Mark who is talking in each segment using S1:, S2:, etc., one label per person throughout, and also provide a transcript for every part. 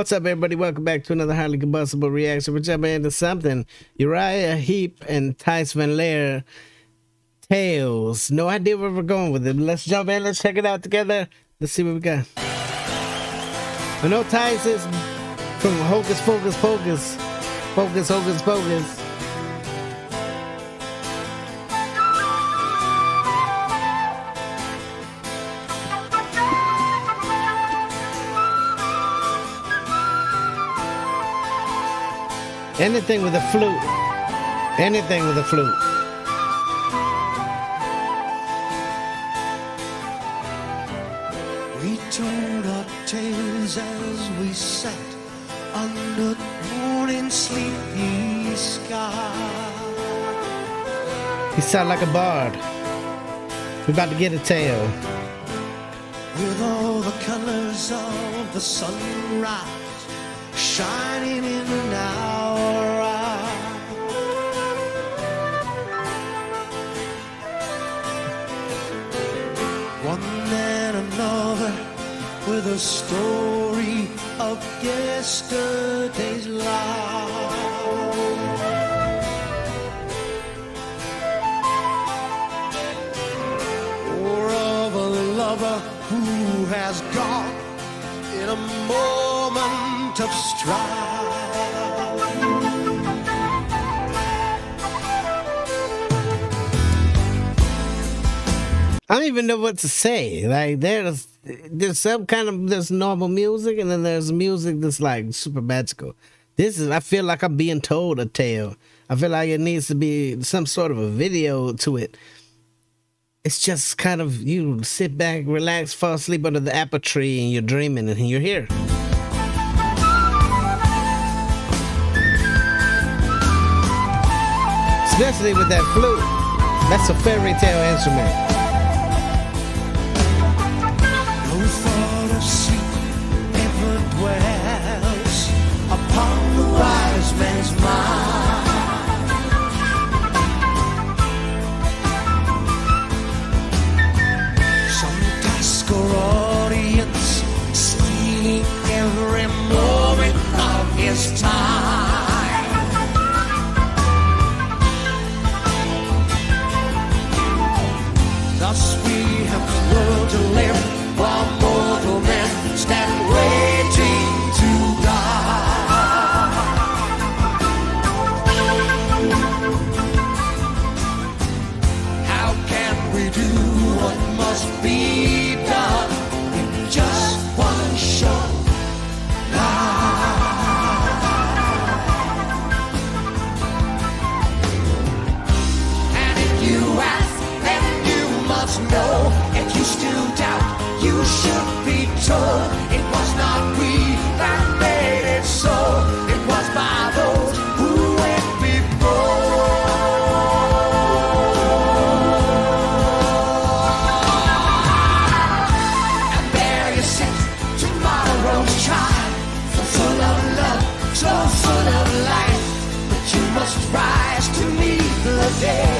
S1: What's up, everybody? Welcome back to another highly combustible reaction. We're jumping into something. Uriah Heep and Thijs van Leer Tales. No idea where we're going with it. Let's jump in. Let's check it out together. Let's see what we got. I know Thijs is from Hocus Pocus Pocus. Focus, Hocus Pocus. Anything with a flute. Anything with a flute.
S2: We told our tales as we sat under morning sleepy sky.
S1: He sound like a bard. We about to get a tale.
S2: With all the colors of the sunrise shining in our a story of yesterday's life. or of a lover who has gone in a moment of strife.
S1: I don't even know what to say. Like there's there's some kind of there's normal music and then there's music that's like super magical. This is I feel like I'm being told a tale. I feel like it needs to be some sort of a video to it. It's just kind of you sit back, relax, fall asleep under the apple tree and you're dreaming and you're here. Especially with that flute. That's a fairy tale instrument.
S2: Day,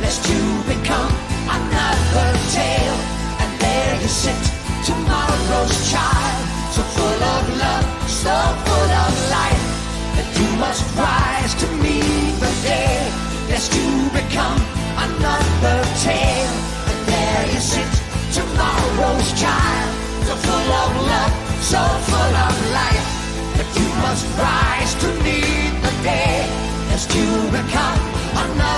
S2: lest you become another tale. And there you sit, tomorrow's child, so full of love, so full of life. That you must rise to meet the day, lest you become another tale. And there you sit, tomorrow's child, so full of love, so full of life. But you must rise to meet the day, lest you become another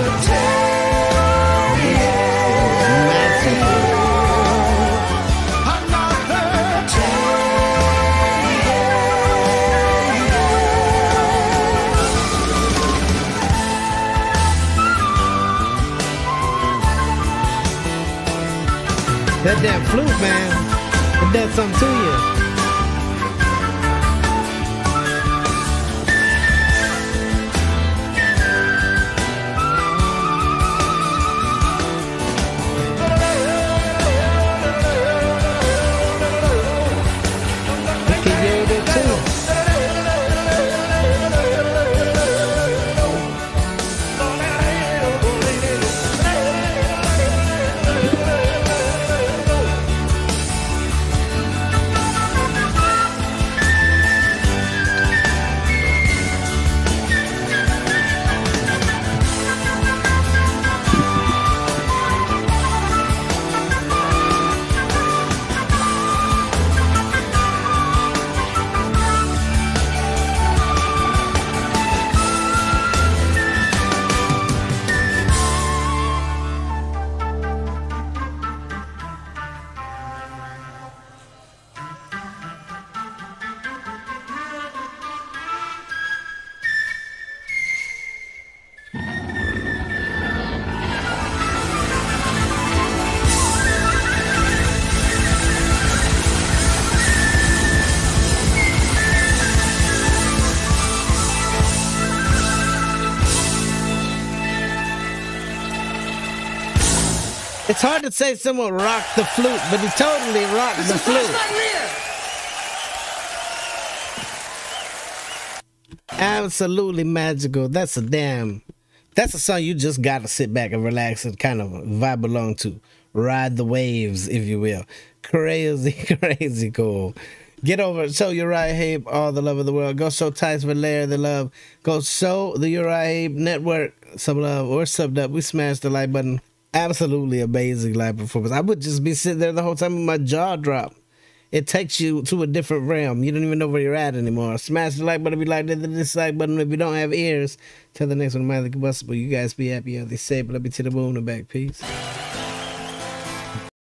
S1: That damn flute, man. It does something to you. It's hard to say someone rocked the flute, but he totally rocked the flute. Absolutely magical. That's a damn. That's a song you just gotta sit back and relax and kind of vibe along to. Ride the waves, if you will. Crazy, crazy cool. Get over it. Show Uriah Heep all the love of the world. Go show Thijs van Leer the love. Go show the Uriah Network some love or subbed up. We smashed the like button. Absolutely amazing live performance. I would just be sitting there the whole time with my jaw dropped. It takes you to a different realm. You don't even know where you're at anymore. Smash the like button if you like the dislike button if you don't have ears. Till the next one, Mildly Combustible. You guys be happy, healthy, safe. Let me to the moon and back. Peace.